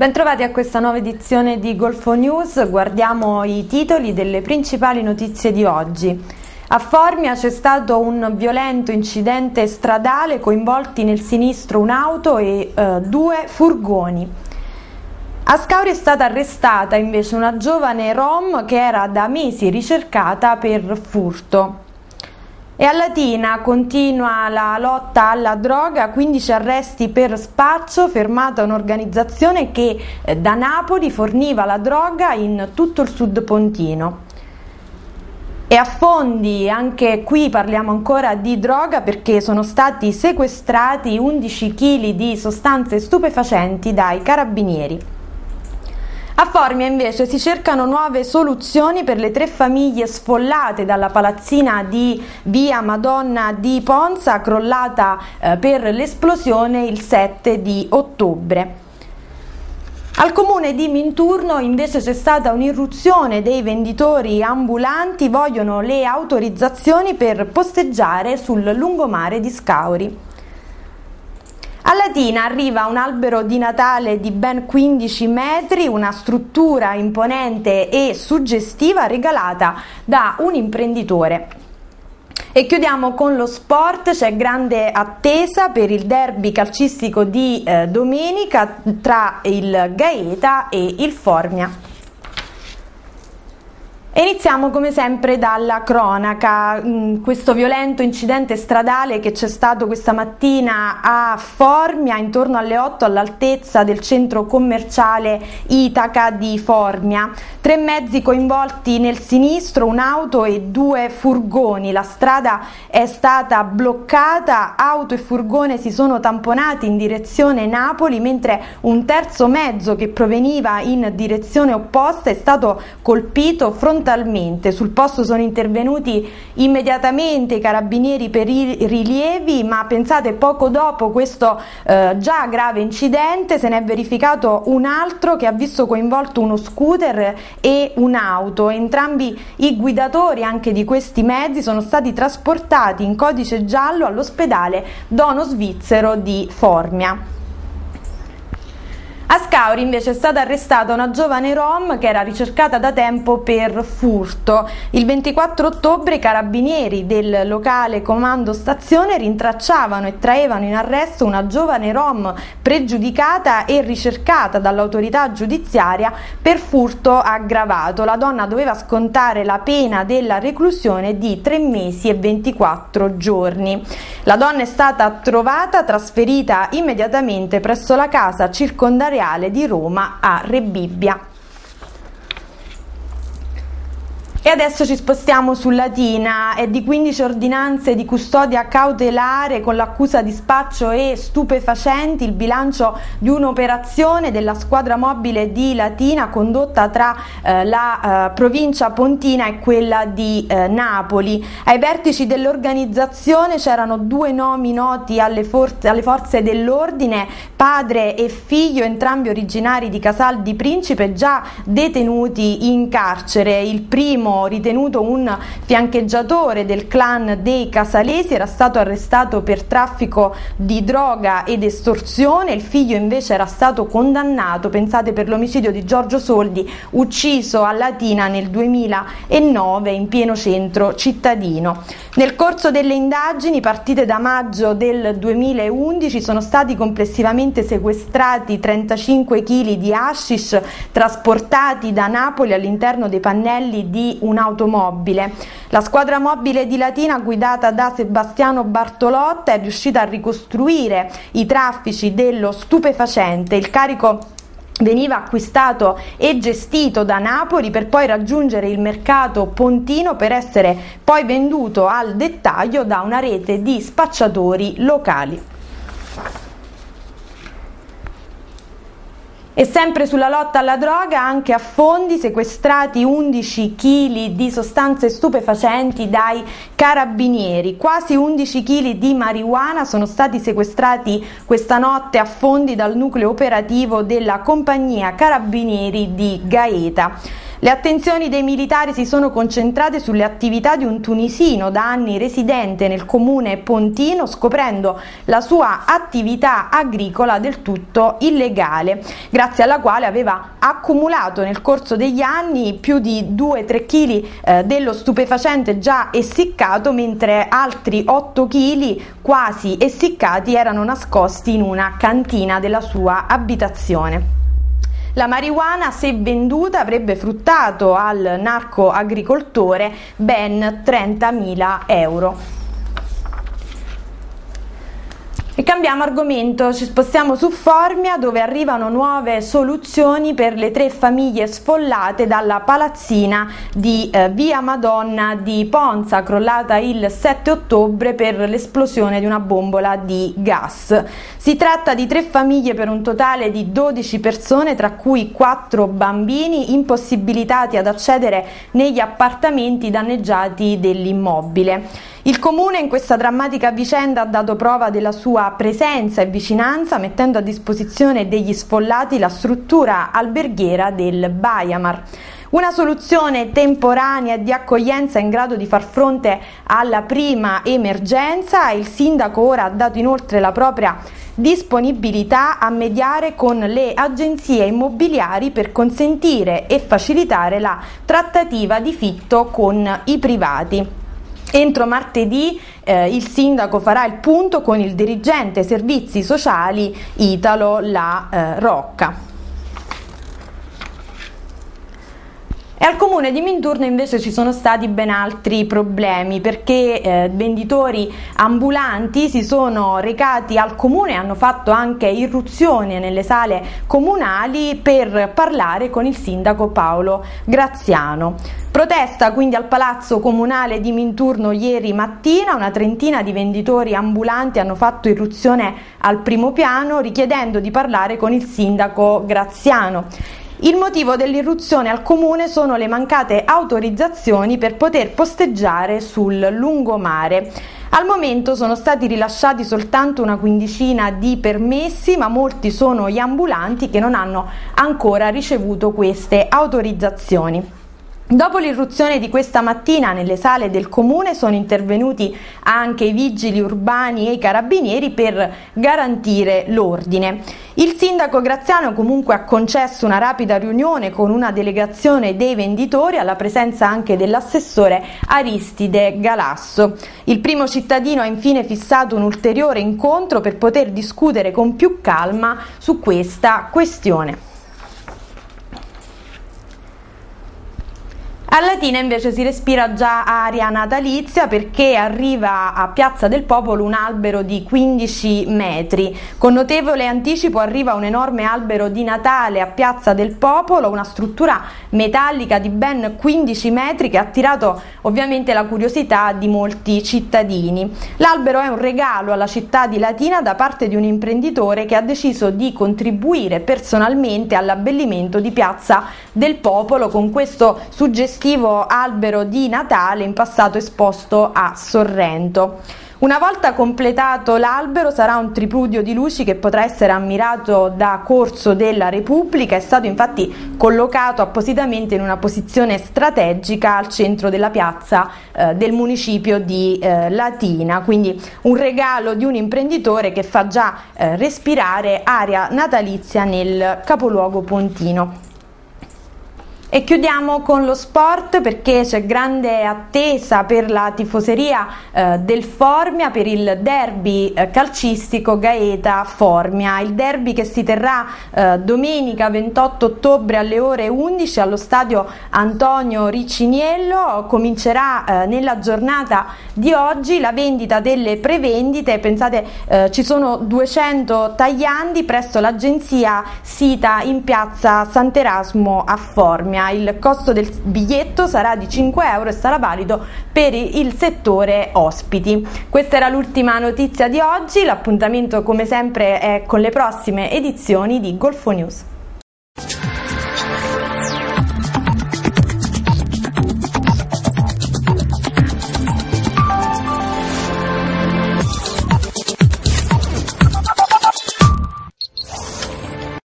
Bentrovati a questa nuova edizione di Golfo News, guardiamo i titoli delle principali notizie di oggi. A Formia c'è stato un violento incidente stradale, coinvolti nel sinistro un'auto e eh, due furgoni. A Scauri è stata arrestata invece una giovane rom che era da mesi ricercata per furto. E a Latina continua la lotta alla droga, 15 arresti per spaccio, fermata un'organizzazione che eh, da Napoli forniva la droga in tutto il sud pontino. E a fondi, anche qui parliamo ancora di droga perché sono stati sequestrati 11 kg di sostanze stupefacenti dai carabinieri. A Formia invece si cercano nuove soluzioni per le tre famiglie sfollate dalla palazzina di via Madonna di Ponza crollata eh, per l'esplosione il 7 di ottobre. Al comune di Minturno invece c'è stata un'irruzione dei venditori ambulanti, vogliono le autorizzazioni per posteggiare sul lungomare di Scauri. A Latina arriva un albero di Natale di ben 15 metri, una struttura imponente e suggestiva regalata da un imprenditore. E chiudiamo con lo sport, c'è grande attesa per il derby calcistico di eh, domenica tra il Gaeta e il Formia. Iniziamo come sempre dalla cronaca, mm, questo violento incidente stradale che c'è stato questa mattina a Formia intorno alle 8 all'altezza del centro commerciale Itaca di Formia. Tre mezzi coinvolti nel sinistro, un'auto e due furgoni. La strada è stata bloccata, auto e furgone si sono tamponati in direzione Napoli mentre un terzo mezzo che proveniva in direzione opposta è stato colpito frontalmente frontalmente. Sul posto sono intervenuti immediatamente i carabinieri per i rilievi, ma pensate poco dopo questo eh, già grave incidente se ne è verificato un altro che ha visto coinvolto uno scooter e un'auto. Entrambi i guidatori anche di questi mezzi sono stati trasportati in codice giallo all'ospedale Dono Svizzero di Formia. A Scauri invece è stata arrestata una giovane rom che era ricercata da tempo per furto. Il 24 ottobre i carabinieri del locale comando stazione rintracciavano e traevano in arresto una giovane rom pregiudicata e ricercata dall'autorità giudiziaria per furto aggravato. La donna doveva scontare la pena della reclusione di 3 mesi e 24 giorni. La donna è stata trovata trasferita immediatamente presso la casa circondariale Reale di Roma a Rebibbia. E adesso ci spostiamo su Latina, è di 15 ordinanze di custodia cautelare con l'accusa di spaccio e stupefacenti, il bilancio di un'operazione della squadra mobile di Latina condotta tra eh, la eh, provincia pontina e quella di eh, Napoli. Ai vertici dell'organizzazione c'erano due nomi noti alle, forze, alle forze dell'ordine, padre e figlio, entrambi originari di Casal di Principe, già detenuti in carcere. Il primo ritenuto un fiancheggiatore del clan dei Casalesi, era stato arrestato per traffico di droga ed estorsione, il figlio invece era stato condannato, pensate, per l'omicidio di Giorgio Soldi, ucciso a Latina nel 2009 in pieno centro cittadino. Nel corso delle indagini partite da maggio del 2011 sono stati complessivamente sequestrati 35 kg di hashish trasportati da Napoli all'interno dei pannelli di un'automobile. La squadra mobile di Latina guidata da Sebastiano Bartolotta è riuscita a ricostruire i traffici dello stupefacente. Il carico veniva acquistato e gestito da Napoli per poi raggiungere il mercato pontino per essere poi venduto al dettaglio da una rete di spacciatori locali. E sempre sulla lotta alla droga, anche a fondi sequestrati 11 kg di sostanze stupefacenti dai carabinieri. Quasi 11 kg di marijuana sono stati sequestrati questa notte a fondi dal nucleo operativo della compagnia carabinieri di Gaeta. Le attenzioni dei militari si sono concentrate sulle attività di un tunisino da anni residente nel comune pontino, scoprendo la sua attività agricola del tutto illegale, grazie alla quale aveva accumulato nel corso degli anni più di 2-3 kg eh, dello stupefacente già essiccato, mentre altri 8 kg quasi essiccati erano nascosti in una cantina della sua abitazione. La marijuana, se venduta, avrebbe fruttato al narcoagricoltore ben 30.000 euro. E cambiamo argomento, ci spostiamo su Formia dove arrivano nuove soluzioni per le tre famiglie sfollate dalla palazzina di eh, Via Madonna di Ponza, crollata il 7 ottobre per l'esplosione di una bombola di gas. Si tratta di tre famiglie per un totale di 12 persone, tra cui 4 bambini impossibilitati ad accedere negli appartamenti danneggiati dell'immobile. Il comune in questa drammatica vicenda ha dato prova della sua presenza e vicinanza mettendo a disposizione degli sfollati la struttura alberghiera del Bayamar. Una soluzione temporanea di accoglienza in grado di far fronte alla prima emergenza. Il sindaco ora ha dato inoltre la propria disponibilità a mediare con le agenzie immobiliari per consentire e facilitare la trattativa di fitto con i privati. Entro martedì eh, il sindaco farà il punto con il dirigente servizi sociali Italo La eh, Rocca. E al comune di Minturno invece ci sono stati ben altri problemi perché eh, venditori ambulanti si sono recati al comune e hanno fatto anche irruzioni nelle sale comunali per parlare con il sindaco Paolo Graziano. Protesta quindi al Palazzo Comunale di Minturno ieri mattina, una trentina di venditori ambulanti hanno fatto irruzione al primo piano richiedendo di parlare con il sindaco Graziano. Il motivo dell'irruzione al comune sono le mancate autorizzazioni per poter posteggiare sul lungomare. Al momento sono stati rilasciati soltanto una quindicina di permessi, ma molti sono gli ambulanti che non hanno ancora ricevuto queste autorizzazioni. Dopo l'irruzione di questa mattina nelle sale del comune sono intervenuti anche i vigili urbani e i carabinieri per garantire l'ordine. Il sindaco Graziano comunque ha concesso una rapida riunione con una delegazione dei venditori alla presenza anche dell'assessore Aristide Galasso. Il primo cittadino ha infine fissato un ulteriore incontro per poter discutere con più calma su questa questione. A Latina invece si respira già aria natalizia perché arriva a Piazza del Popolo un albero di 15 metri. Con notevole anticipo arriva un enorme albero di Natale a Piazza del Popolo, una struttura metallica di ben 15 metri che ha attirato ovviamente la curiosità di molti cittadini. L'albero è un regalo alla città di Latina da parte di un imprenditore che ha deciso di contribuire personalmente all'abbellimento di Piazza del Popolo con questo suggestivo suggestivo albero di Natale in passato esposto a Sorrento. Una volta completato l'albero sarà un tripudio di luci che potrà essere ammirato da Corso della Repubblica, è stato infatti collocato appositamente in una posizione strategica al centro della piazza eh, del municipio di eh, Latina, quindi un regalo di un imprenditore che fa già eh, respirare aria natalizia nel capoluogo pontino. E chiudiamo con lo sport perché c'è grande attesa per la tifoseria eh, del Formia per il derby eh, calcistico Gaeta-Formia, il derby che si terrà eh, domenica 28 ottobre alle ore 11 allo stadio Antonio Ricciniello, comincerà eh, nella giornata di oggi la vendita delle prevendite, pensate eh, ci sono 200 tagliandi presso l'agenzia sita in piazza Sant'Erasmo a Formia Bologna. Il costo del biglietto sarà di 5 euro e sarà valido per il settore ospiti. Questa era l'ultima notizia di oggi, l'appuntamento come sempre è con le prossime edizioni di Golfo News.